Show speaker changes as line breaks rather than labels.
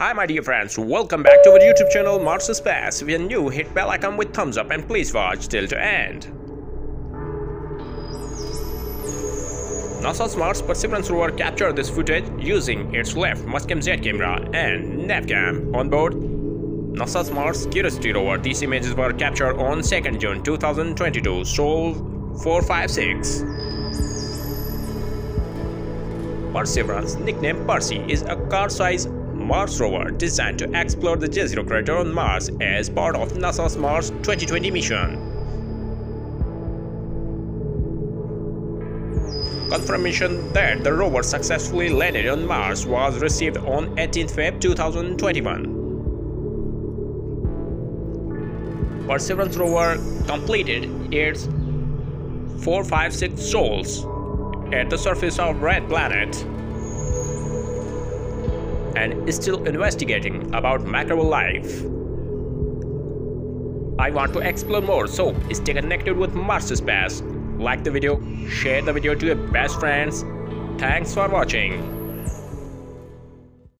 Hi my dear friends, welcome back to our YouTube channel Mars Space. If you're new, hit bell icon with thumbs up and please watch till to end. NASA's Mars Perseverance rover captured this footage using its left Mastcam Z camera and Navcam on board NASA's Mars Curiosity rover. These images were captured on 2nd June 2022, Sol 456. Perseverance, nicknamed Percy, is a car-sized Mars rover designed to explore the Jezero crater on Mars as part of NASA's Mars 2020 mission. Confirmation that the rover successfully landed on Mars was received on 18 Feb 2021. Perseverance rover completed its 456 sols at the surface of Red Planet and is still investigating about microbial life. I want to explore more, so stay connected with Mars Space. Like the video, share the video to your best friends. Thanks for watching.